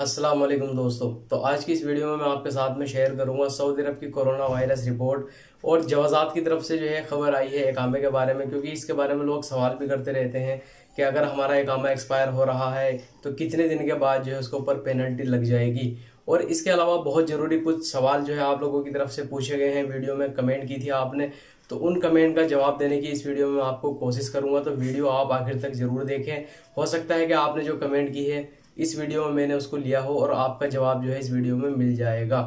अस्सलाम वालेकुम दोस्तों। तो आज की इस वीडियो में मैं आपके साथ में शेयर करूँगा सऊदी अरब की कोरोना वायरस रिपोर्ट और जवाजात की तरफ़ से जो है खबर आई है एकामे के बारे में, क्योंकि इसके बारे में लोग सवाल भी करते रहते हैं कि अगर हमारा एकामा एक्सपायर हो रहा है तो कितने दिन के बाद जो है उसके ऊपर पेनल्टी लग जाएगी? और इसके अलावा बहुत ज़रूरी कुछ सवाल जो है आप लोगों की तरफ़ से पूछे गए हैं, वीडियो में कमेंट की थी आपने तो उन कमेंट का जवाब देने की इस वीडियो में आपको कोशिश करूँगा। तो वीडियो आप आखिर तक ज़रूर देखें। हो सकता है कि आपने जो कमेंट की है इस वीडियो में मैंने उसको लिया हो और आपका जवाब जो है इस वीडियो में मिल जाएगा।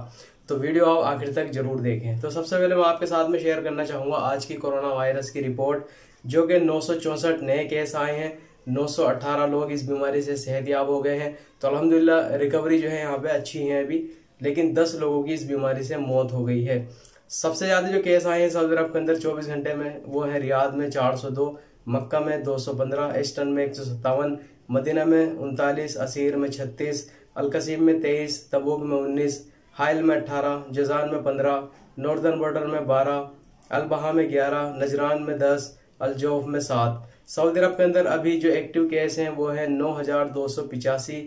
तो वीडियो आप आखिर तक ज़रूर देखें। तो सबसे पहले मैं आपके साथ में शेयर करना चाहूँगा आज की कोरोना वायरस की रिपोर्ट जो कि नौ सौ चौंसठ नए केस आए हैं। 918 लोग इस बीमारी से सेहतियाब हो गए हैं। तो अलहमदिल्ला रिकवरी जो है यहाँ पे अच्छी है अभी, लेकिन 10 लोगों की इस बीमारी से मौत हो गई है। सबसे ज़्यादा जो केस आए हैं सऊदी अरब के अंदर 24 घंटे में, वो है रियाद में 402 मक्का में 215 एस्टन में एक सौ सत्तावन मदीना में उनतालीस, असीर में छत्तीस, अलकसीम में तेईस, तबूक में उन्नीस, हायल में अट्ठारह जजान में पंद्रह, नॉर्दर्न बॉर्डर में बारह, अलबहा में ग्यारह, नजरान में दस, अलजोफ में सात। सऊदी अरब के अंदर अभी जो एक्टिव केस हैं वो है नौ हज़ार दो सौ पिचासी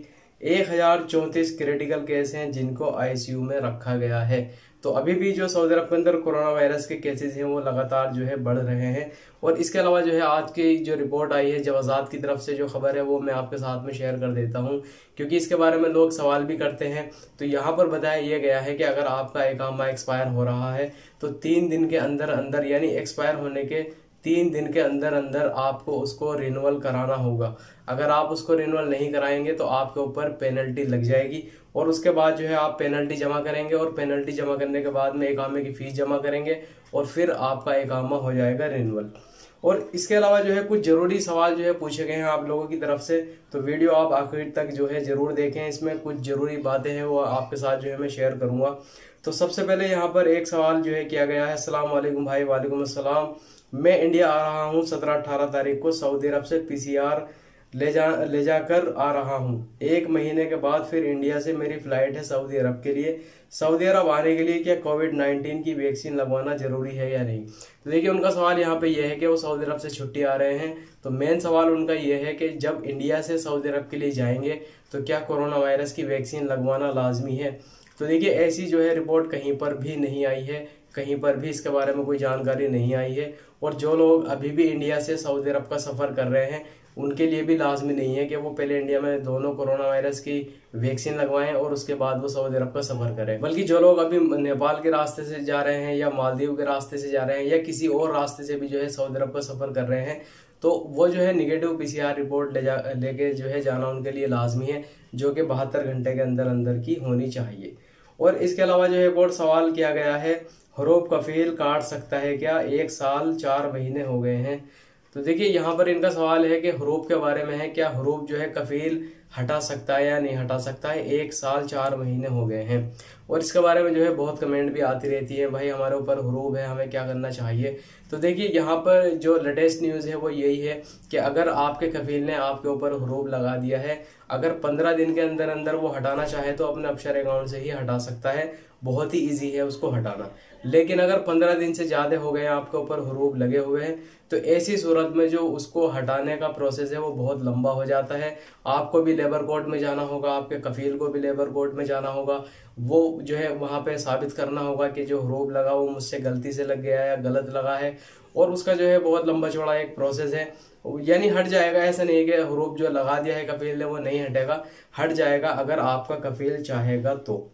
एक हज़ार चौंतीस क्रिटिकल केस हैं जिनको आईसीयू में रखा गया है। तो अभी भी जो सऊदी अरब के अंदर कोरोना वायरस के केसेस हैं, वो लगातार जो है बढ़ रहे हैं। और इसके अलावा जो है, आज की जो रिपोर्ट आई है, जवाजात की तरफ़ से जो खबर है, वो मैं आपके साथ में शेयर कर देता हूँ। क्योंकि इसके बारे में लोग सवाल भी करते हैं। तो यहाँ पर बताया यह गया है कि अगर आपका एकामा एक्सपायर हो रहा है तो तीन दिन के अंदर अंदर यानी एक्सपायर होने के तीन दिन के अंदर अंदर आपको उसको रिन्यूअल कराना होगा। अगर आप उसको रिन्यूअल नहीं कराएँगे तो आपके ऊपर पेनल्टी लग जाएगी। और उसके बाद जो है, आप पेनल्टी जमा करेंगे और पेनल्टी जमा करने के बाद में एकामे की फ़ीस जमा करेंगे और फिर आपका एकामा हो जाएगा रिन्यूअल और इसके अलावा जो है, कुछ ज़रूरी सवाल जो है पूछे गए हैं आप लोगों की तरफ़ से। तो वीडियो आप आखिर तक जो है, ज़रूर देखें। इसमें कुछ ज़रूरी बातें हैं, वो आपके साथ जो है, मैं शेयर करूँगा। तो सबसे पहले यहाँ पर एक सवाल जो है किया गया है। वालेकुम भाई, वालेकुम अस्सलाम। मैं इंडिया आ रहा हूँ, सत्रह अठारह तारीख को सऊदी अरब से पीसीआर ले जा, ले जाकर आ रहा हूँ। एक महीने के बाद फिर इंडिया से मेरी फ़्लाइट है सऊदी अरब के लिए। सऊदी अरब आने के लिए क्या कोविड नाइन्टीन की वैक्सीन लगवाना ज़रूरी है या नहीं? तो देखिए, उनका सवाल यहाँ पे यह है कि वो सऊदी अरब से छुट्टी आ रहे हैं। तो मेन सवाल उनका यह है कि जब इंडिया से सऊदी अरब के लिए जाएँगे तो क्या कोरोना वायरस की वैक्सीन लगवाना लाजमी है? तो देखिए, ऐसी जो है रिपोर्ट कहीं पर भी नहीं आई है। कहीं पर भी इसके बारे में कोई जानकारी नहीं आई है। और जो लोग अभी भी इंडिया से सऊदी अरब का सफ़र कर रहे हैं, उनके लिए भी लाजमी नहीं है कि वो पहले इंडिया में दोनों कोरोना वायरस की वैक्सीन लगवाएँ और उसके बाद वो सऊदी अरब का सफ़र करें। बल्कि जो लोग अभी नेपाल के रास्ते से जा रहे हैं या मालदीव के रास्ते से जा रहे हैं या किसी और रास्ते से भी जो है सऊदी अरब का सफ़र कर रहे हैं तो वो जो है निगेटिव पीसीआर रिपोर्ट ले जा, लेके जो है जाना उनके लिए लाजमी है, जो कि बहत्तर घंटे के अंदर अंदर की होनी चाहिए। और इसके अलावा जो है बोर्ड सवाल किया गया है हरूब कफील काट सकता है क्या? एक साल, चार महीने हो गए हैं। तो देखिए, यहाँ पर इनका सवाल है कि हरूब के बारे में है, क्या हरूब जो है कफील हटा सकता है या नहीं हटा सकता है? एक साल चार महीने हो गए हैं। और इसके बारे में जो है बहुत कमेंट भी आती रहती है, भाई हमारे ऊपर हरूब है, हमें क्या करना चाहिए? तो देखिए, यहाँ पर जो लेटेस्ट न्यूज़ है वो यही है कि अगर आपके कफील ने आपके ऊपर हरूब लगा दिया है, अगर पंद्रह दिन के अंदर अंदर वो हटाना चाहे तो अपने अफसर अकाउंट से ही हटा सकता है। बहुत ही ईजी है उसको हटाना। लेकिन अगर पंद्रह दिन से ज़्यादा हो गए, आपके ऊपर हरूब लगे हुए हैं तो ऐसी सूरत में जो उसको हटाने का प्रोसेस है, वो बहुत लंबा हो जाता है। आपको भी लेबर कोर्ट में जाना होगा, आपके कफील को भी लेबर कोर्ट में जाना होगा। वो जो है, वहाँ पे साबित करना होगा कि जो हरूब लगा, वो मुझसे गलती से लग गया या गलत लगा है। और उसका जो है, बहुत लंबा चौड़ा एक प्रोसेस है। यानी हट जाएगा, ऐसा नहीं कि हरूब जो लगा दिया है कफील ने, वो नहीं हटेगा। हट जाएगा अगर आपका कफील चाहेगा तो।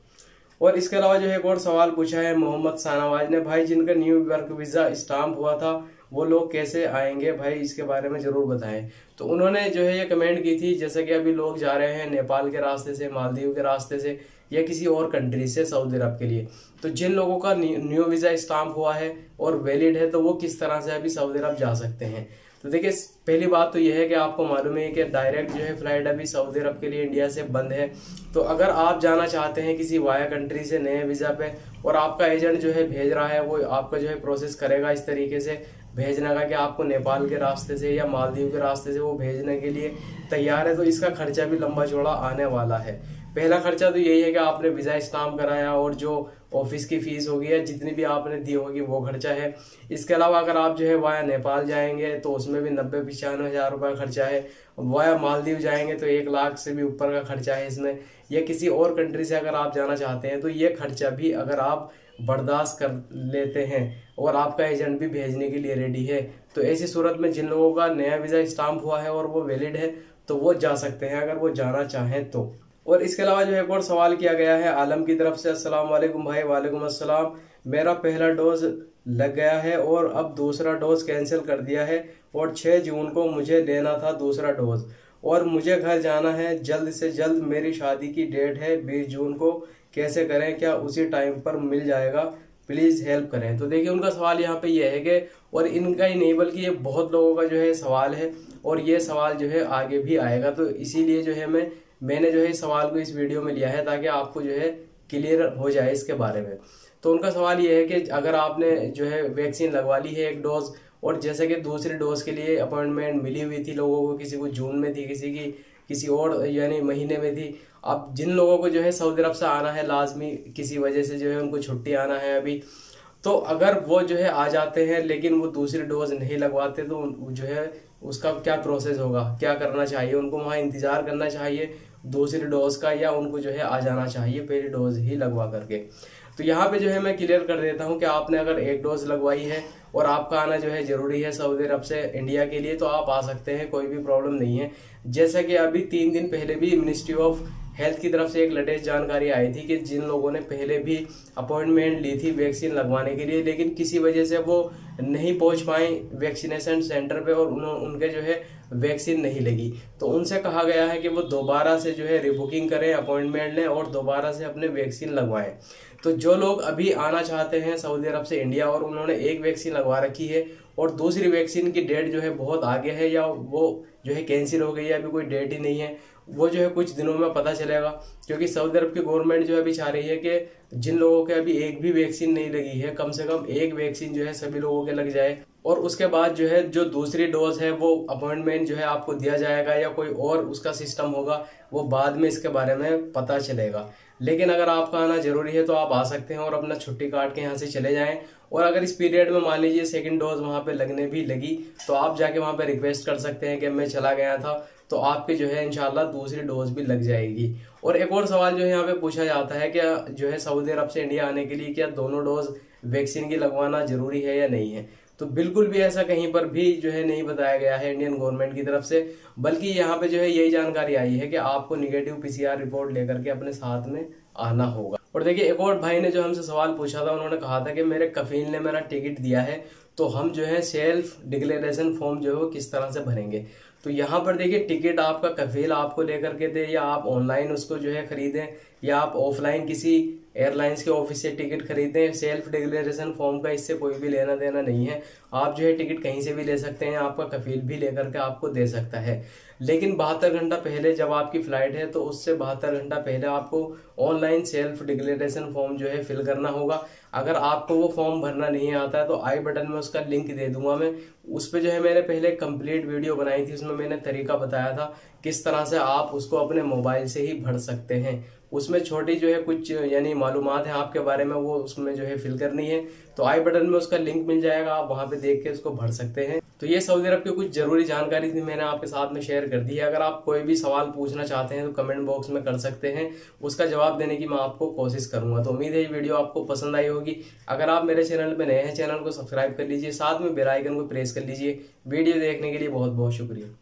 और इसके अलावा जो है एक और सवाल पूछा है मोहम्मद सानावाज ने, भाई, जिनका न्यू वर्क वीज़ा स्टाम्प हुआ था, वो लोग कैसे आएँगे? भाई, इसके बारे में ज़रूर बताएँ। तो उन्होंने जो है ये कमेंट की थी, जैसे कि अभी लोग जा रहे हैं नेपाल के रास्ते से, मालदीव के रास्ते से, या किसी और कंट्री से सऊदी अरब के लिए। तो जिन लोगों का न्यू वीज़ा स्टाम्प हुआ है और वैलिड है तो वो किस तरह से अभी सऊदी अरब जा सकते हैं? तो देखिए, पहली बात तो यह है कि आपको मालूम है कि डायरेक्ट जो है फ़्लाइट अभी सऊदी अरब के लिए इंडिया से बंद है। तो अगर आप जाना चाहते हैं किसी वाया कंट्री से नए वीज़ा पे और आपका एजेंट जो है भेज रहा है, वो आपका जो है प्रोसेस करेगा इस तरीके से भेजने का कि आपको नेपाल के रास्ते से या मालदीव के रास्ते से वो भेजने के लिए तैयार है तो इसका खर्चा भी लंबा चौड़ा आने वाला है। पहला खर्चा तो यही है कि आपने वीज़ा स्टाम्प कराया और जो ऑफ़िस की फ़ीस होगी या जितनी भी आपने दी होगी वो खर्चा है। इसके अलावा अगर आप जो है वाया नेपाल जाएँगे तो उसमें भी नब्बे पचानवे हज़ार रुपये खर्चा है। वाया मालदीव जाएँगे तो एक लाख से भी ऊपर का खर्चा है इसमें। या किसी और कंट्री से अगर आप जाना चाहते हैं तो ये खर्चा भी अगर आप बर्दाश्त कर लेते हैं और आपका एजेंट भी भेजने के लिए रेडी है तो ऐसी सूरत में जिन लोगों का नया वीज़ा स्टाम्प हुआ है और वो वैलिड है तो वो जा सकते हैं अगर वो जाना चाहें तो। और इसके अलावा जो एक और सवाल किया गया है आलम की तरफ़ से, अस्सलाम वालेकुम भाई, वालेकुम अस्सलाम। मेरा पहला डोज लग गया है और अब दूसरा डोज कैंसिल कर दिया है और 6 जून को मुझे लेना था दूसरा डोज। और मुझे घर जाना है, जल्द से जल्द मेरी शादी की डेट है बीस जून को। कैसे करें, क्या उसी टाइम पर मिल जाएगा? प्लीज़ हेल्प करें। तो देखिए, उनका सवाल यहाँ पे ये है कि, और इनका ही नहीं, बल्कि ये बहुत लोगों का जो है सवाल है, और ये सवाल जो है आगे भी आएगा। तो इसीलिए जो है मैं मैंने जो है इस सवाल को इस वीडियो में लिया है ताकि आपको जो है क्लियर हो जाए इसके बारे में। तो उनका सवाल ये है कि अगर आपने जो है वैक्सीन लगवा ली है एक डोज और जैसे कि दूसरे डोज के लिए अपॉइंटमेंट मिली हुई थी लोगों को, किसी को जून में थी, किसी की, किसी और यानी महीने में थी, अब जिन लोगों को जो है सऊदी अरब से आना है लाजमी, किसी वजह से जो है उनको छुट्टी आना है अभी तो अगर वो जो है आ जाते हैं लेकिन वो दूसरी डोज नहीं लगवाते तो जो है उसका क्या प्रोसेस होगा? क्या करना चाहिए? उनको वहाँ इंतज़ार करना चाहिए दूसरी डोज का या उनको जो है आ जाना चाहिए पहली डोज ही लगवा करके। तो यहाँ पे जो है मैं क्लियर कर देता हूँ कि आपने अगर एक डोज लगवाई है और आपका आना जो है ज़रूरी है सऊदी अरब से इंडिया के लिए तो आप आ सकते हैं, कोई भी प्रॉब्लम नहीं है। जैसा कि अभी तीन दिन पहले भी मिनिस्ट्री ऑफ़ हेल्थ की तरफ़ से एक लेटेस्ट जानकारी आई थी कि जिन लोगों ने पहले भी अपॉइंटमेंट ली थी वैक्सीन लगवाने के लिए, लेकिन किसी वजह से वो नहीं पहुँच पाए वैक्सीनेशन सेंटर पे और उनके जो है वैक्सीन नहीं लगी। तो उनसे कहा गया है कि वो दोबारा से जो है रिबुकिंग करें अपॉइंटमेंट लें और दोबारा से अपने वैक्सीन लगवाएँ। तो जो लोग अभी आना चाहते हैं सऊदी अरब से इंडिया और उन्होंने एक वैक्सीन लगवा रखी है और दूसरी वैक्सीन की डेट जो है बहुत आगे है या वो जो है कैंसिल हो गई है, अभी कोई डेट ही नहीं है, वो जो है कुछ दिनों में पता चलेगा। क्योंकि सऊदी अरब की गवर्नमेंट जो है अभी चाह रही है कि जिन लोगों के अभी एक भी वैक्सीन नहीं लगी है, कम से कम एक वैक्सीन जो है सभी लोगों के लग जाए। और उसके बाद जो है, जो दूसरी डोज है, वो अपॉइंटमेंट जो है आपको दिया जाएगा या कोई और उसका सिस्टम होगा, वो बाद में इसके बारे में पता चलेगा। लेकिन अगर आपका आना ज़रूरी है तो आप आ सकते हैं और अपना छुट्टी काट के यहाँ से चले जाएँ। और अगर इस पीरियड में मान लीजिए सेकंड डोज वहाँ पे लगने भी लगी तो आप जाके वहाँ पे रिक्वेस्ट कर सकते हैं कि मैं चला गया था तो आपके जो है इनशाला दूसरी डोज भी लग जाएगी। और एक और सवाल जो है यहाँ पे पूछा जाता है क्या जो है सऊदी अरब से इंडिया आने के लिए क्या दोनों डोज वैक्सीन की लगवाना ज़रूरी है या नहीं है? तो बिल्कुल भी ऐसा कहीं पर भी जो है नहीं बताया गया है इंडियन गवर्नमेंट की तरफ़ से, बल्कि यहाँ पे जो है यही जानकारी आई है कि आपको निगेटिव पीसीआर रिपोर्ट लेकर के अपने साथ में आना होगा। और देखिए, एक और भाई ने जो हमसे सवाल पूछा था, उन्होंने कहा था कि मेरे कफील ने मेरा टिकट दिया है तो हम जो है सेल्फ डिक्लेरेशन फॉर्म जो है वो किस तरह से भरेंगे? तो यहाँ पर देखिए टिकट आपका कफील आपको लेकर के दे, या आप ऑनलाइन उसको जो है खरीदें, या आप ऑफलाइन किसी एयरलाइंस के ऑफ़िस से टिकट खरीदें सेल्फ डिक्लेरेशन फॉर्म का इससे कोई भी लेना देना नहीं है। आप जो है टिकट कहीं से भी ले सकते हैं, आपका कफील भी लेकर के आपको दे सकता है। लेकिन बहत्तर घंटा पहले जब आपकी फ़्लाइट है तो उससे बहत्तर घंटा पहले आपको ऑनलाइन सेल्फ डिक्लेरेशन फॉर्म जो है फिल करना होगा। अगर आपको वो फॉर्म भरना नहीं आता है तो आई बटन में उसका लिंक दे दूँगा मैं। उस पर जो है मैंने पहले कंप्लीट वीडियो बनाई थी, उसमें मैंने तरीका बताया था, किस तरह से आप उसको अपने मोबाइल से ही भर सकते हैं। उसमें छोटी जो है कुछ, यानी मालूम है आपके बारे में, वो उसमें जो है फिल करनी है। तो आई बटन में उसका लिंक मिल जाएगा, आप वहाँ पर देख के उसको भर सकते हैं। तो ये सऊदी अरब की कुछ ज़रूरी जानकारी थी मैंने आपके साथ में शेयर कर दी है। अगर आप कोई भी सवाल पूछना चाहते हैं तो कमेंट बॉक्स में कर सकते हैं। उसका जवाब देने की मैं आपको कोशिश करूँगा। तो उम्मीद है ये वीडियो आपको पसंद आई होगी। अगर आप मेरे चैनल पर नए हैं चैनल को सब्सक्राइब कर लीजिए। साथ में बेलाइकन को प्रेस कर लीजिए। वीडियो देखने के लिए बहुत बहुत शुक्रिया।